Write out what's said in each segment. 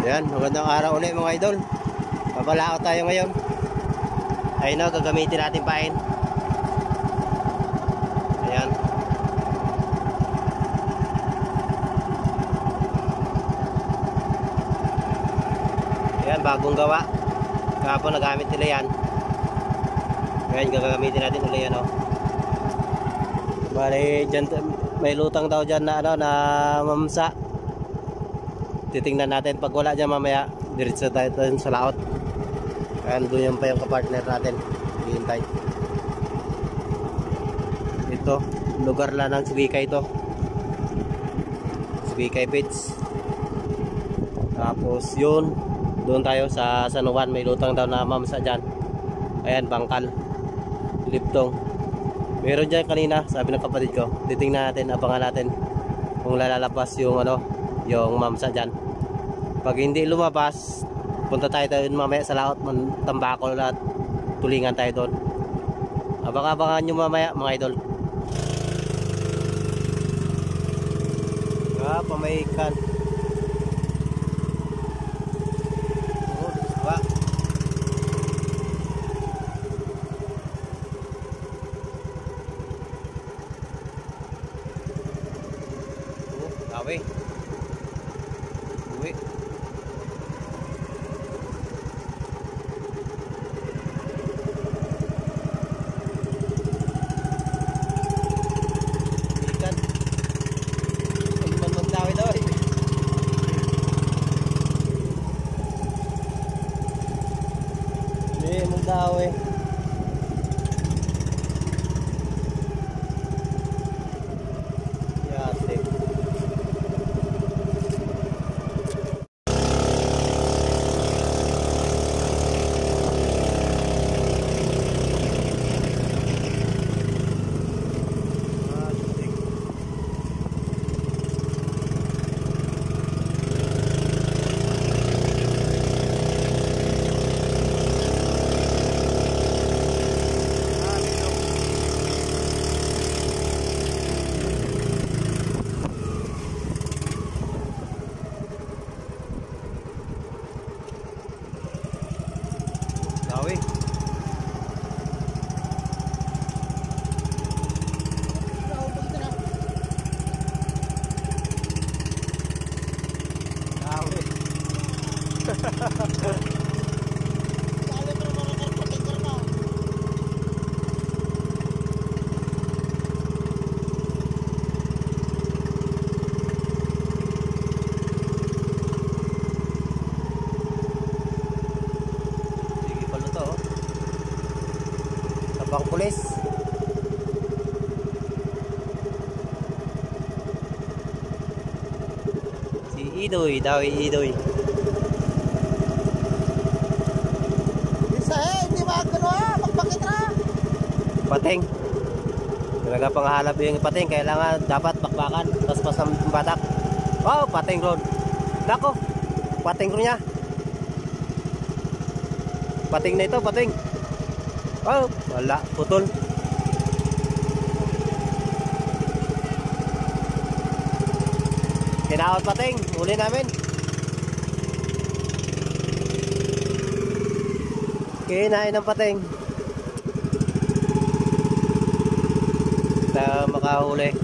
Yan, magandang araw ulit mga idol. Babalao tayo ngayon. Ayun na, gagamitin natin pain. Ayan. Ayan, bagong gawa. Kahapon nagamit nila yan. Ngayon, gagamitin natin ulit yan, oh. Bale, dyan, may lutang daw dyan na, ano, na mamsa. Titingnan natin. Pag wala dyan mamaya, diretso tayo dun sa laot. Ayan, doon pa yung kapartner natin. Hihintay. Ito, lugar lang ng Sugikay ito. Sugikay Beach. Tapos yun, doon tayo sa San Juan. May lutang daw na mamsa dyan. Ayan, bangkal. Liptong. Meron dyan kanina, sabi ng kapatid ko. Titingnan natin, abangan natin kung lalabas yung ano, yung mamsa dyan. Pag hindi lumabas, punta tayo doon mamaya sa laot, tambako at tulingan tayo doon. Abang-abangan nyo mamaya mga idol. Ah, pamaikan. Oh, diba? Oh, awe. Uwi. Ikan. Ang magdawi daw eh. Hindi, magdawi. Tabang pulis. Si Idoy, daw Idoy. Isa eh, hindi ba gano ah, magpakit na. Pating. Talaga panghalap yung pating. Kailangan dapat bakbakan. Paspas ng batak. Wow, pating road. Dako. Pating ro niya. Pating na ito, pating. Oh, wala. Putol. Kinawat pating. Uli namin. Kinain ng pating. Na makahuli.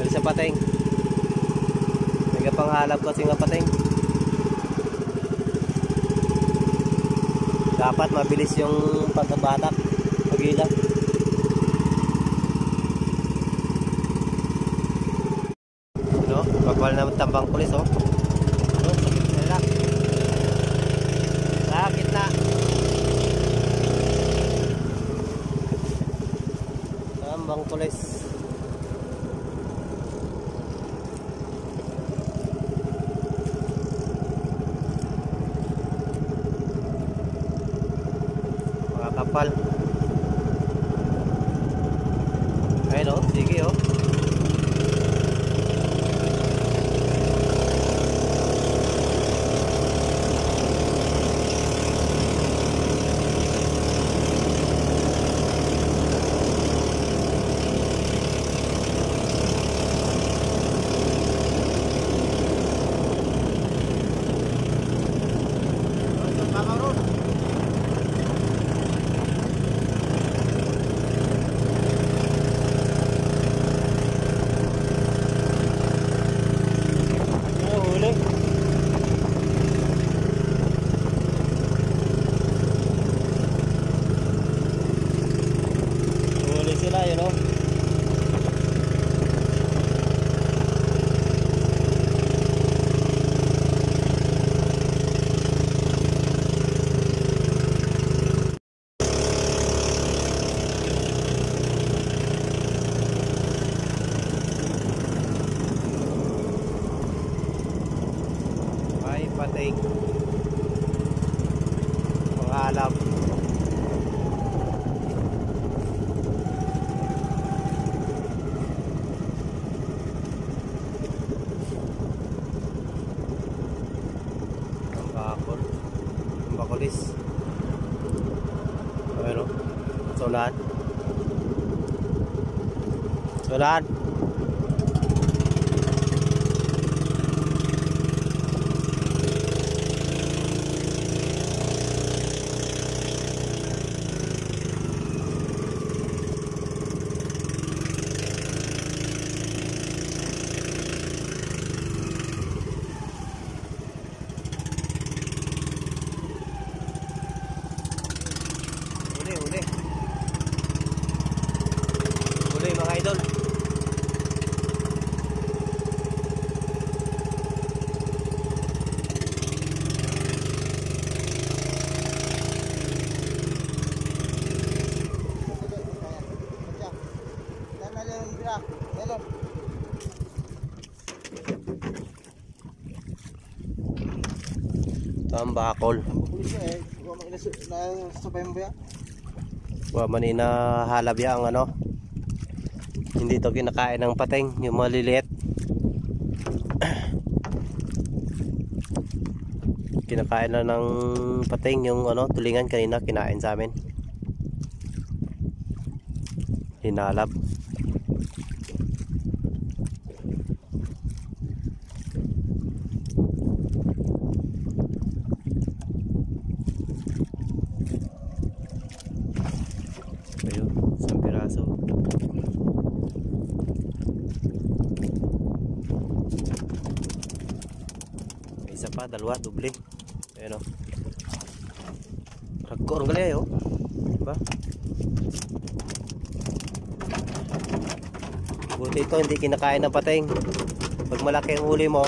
Dahil sa pating. May panghalap kasi nga pating. Dapat mabilis yung pagkabatak. Pagila. No? Bagbal na tambang pulis oh. No? Wala. Sa gitna. Tambang pulis. Mga alam. Bakol. Ang bakulis. Ano? Solan. Solan. Uli, uli. Uli mga idol. Ito bakol. Wa man ina halab ya ang ano. Hindi to kinakain ng pating, yung maliliit. kinakain na ng pating yung ano, tulingan kanina kinain sa amin. Hinalab. Ayun, isang piraso. May Isa pa, dalawa, doble. Ayun o. Ragkor ang gali oh. Diba? Buti ito, hindi kinakain ng pating. Pag malaki ang huli mo,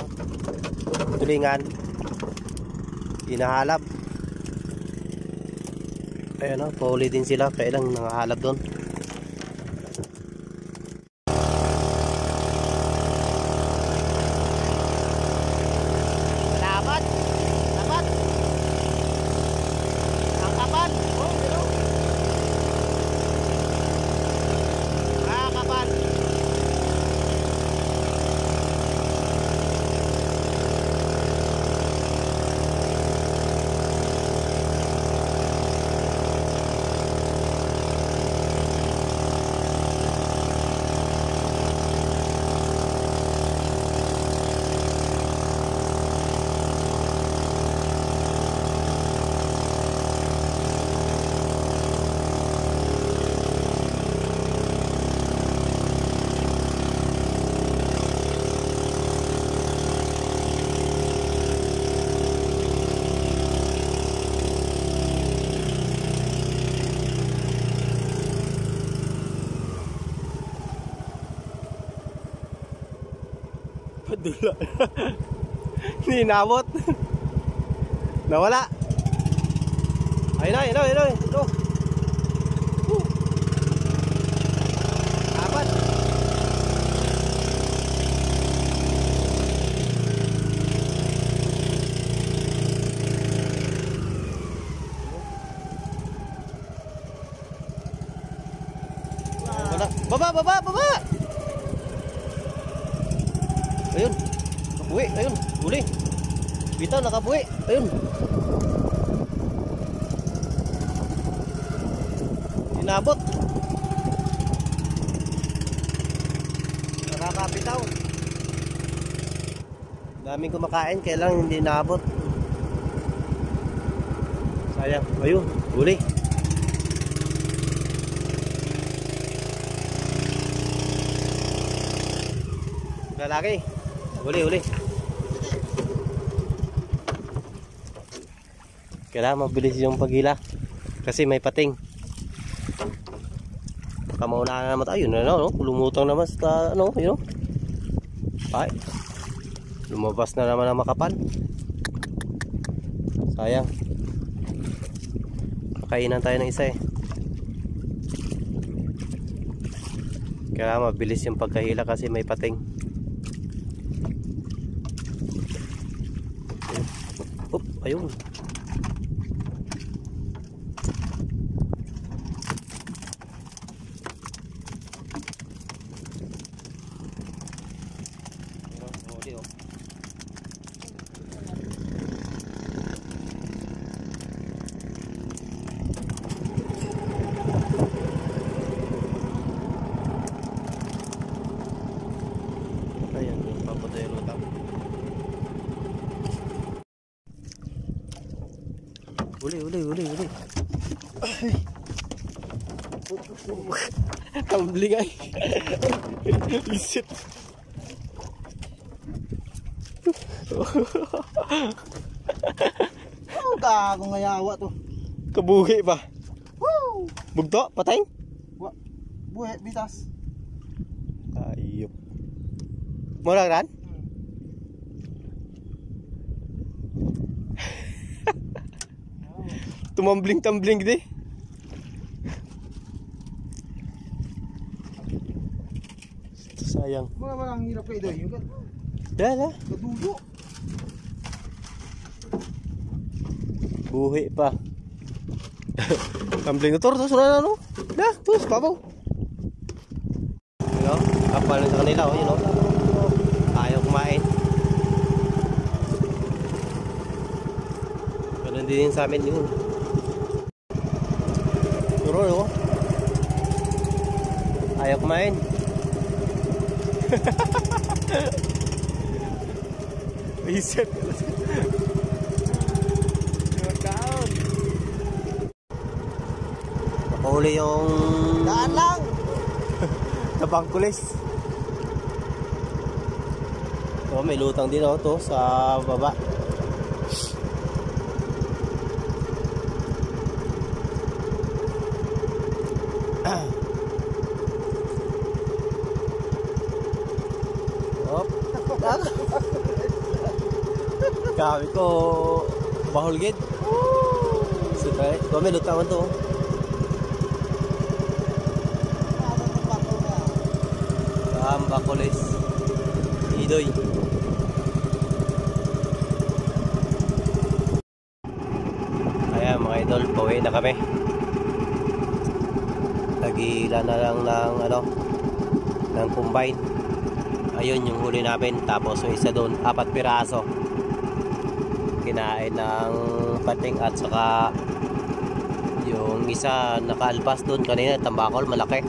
tulingan, inahalap. Ayan o, pauli din sila. Kaya lang nangahalap doon. Salamat. Salamat. Ang kapan. Oh, pero. Ah, kapan. Padula. Hindi inabot. Nawala. Ayun na, ayun na, ayun na. Ito. Woo. Apat. Wala. Baba, baba, baba! Ayun. Nakabuhi. Ayun. Huli. Bitaw, nakabuhi. Ayun. Inabot. Nakakapitaw. Daming kumakain, kaya lang hindi naabot. Sayang. Ayun. Huli. Lalaki. Huli, huli. Kailangan mabilis yung paghila. Kasi may pating. Baka mauna naman tayo. Yun, ano, no? Lumutang naman sa, ano, know? Ay. Lumabas na naman ang makapal. Sayang. Makainan tayo ng isa eh. Kailangan mabilis yung pagkahila kasi may pating. Ayun. Ayun, huli, oh. Ayan, papunta yung lutang. Uli, uli, uli, uli. Tumbling ay. Isip. Oh, gago nga yawa to. Kabuhi ba? Woo! Bugto? Patay? Wa, buhe, bitas. Ayop. Murag ran? Tumambling-tambling di. Sayang. Mga malang hirap kayo doon. Ha. kadugo. Buhi pa. Tumbling na to. Tapos na ano? Na, tapos. You know? Kapal na sa kanila, oh, you know? Ayaw kumain. Ganun din sa amin yun. Puro, oh. Ayaw kumain. Reset. Workout. Nakahuli yung Daan lang. Nabangkulis. So, may lutang din ako to sa baba. Kami ko bahol gid. So, kaya, may lutang to. Saham Bacoles Idoy. Ayan mga idol, pauwi na kami. Nagila na lang ng ano ng combine. Ayun yung huli namin. Tapos yung isa doon, apat piraso Kinain ng pating at saka yung isa nakaalpas doon kanina, tambakol, malaki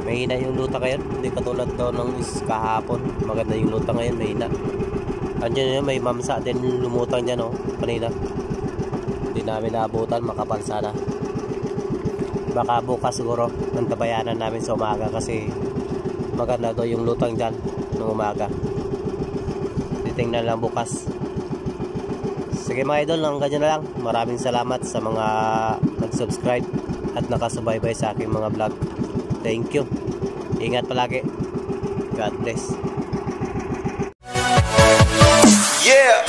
Mahina yung luta ngayon. Hindi katulad daw ng kahapon. Maganda yung luta ngayon. Mahina. Andiyan yun, may mamsa din lumutang dyan, oh. Kanina. Hindi namin naabutan. Makapal sana. Baka bukas siguro. Nang tabayanan namin sa umaga kasi maganda daw yung lutang dyan ng umaga. Titingnan lang bukas. Sige mga idol, hanggang dyan na lang. Maraming salamat sa mga nag-subscribe at nakasubaybay sa aking mga vlog. Thank you. Ingat palagi. God bless. Yeah.